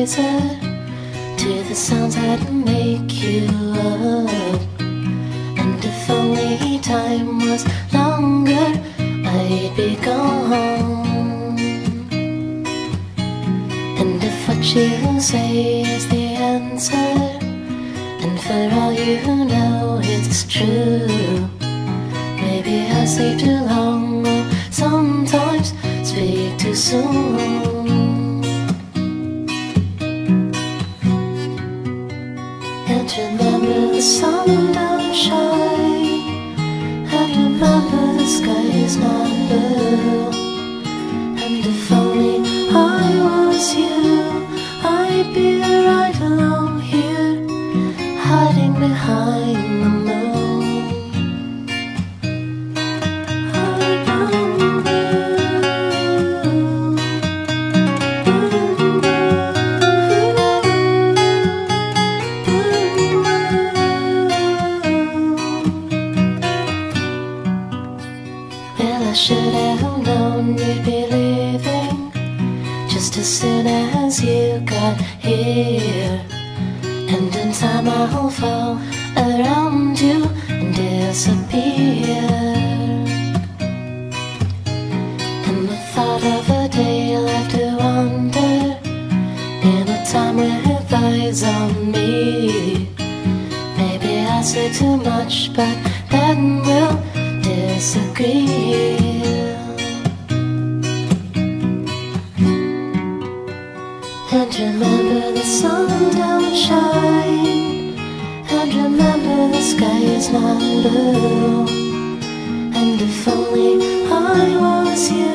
wiser to the sounds that make you up. And if only time was longer, I'd be gone. And if what you say is the answer, and for all you know it's true, maybe I sleep too long or sometimes speak too soon. And remember the sun don't shine. And remember the sky is not blue. And if only I was you I'd be right along here Hiding behind the should have known you'd be leaving just as soon as you got here. And in time I'll fall around you and disappear. And the thought of a day left to wander in a time with eyes on me. Maybe I say too much, but then we'll disagree. And remember the sun don't shine. And remember the sky is not blue. And if only I was you,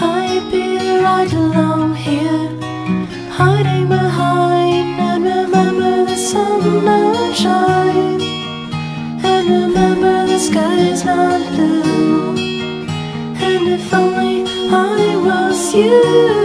I'd be right along here, hiding behind. And remember the sun don't shine sky's not blue. And if only I was you.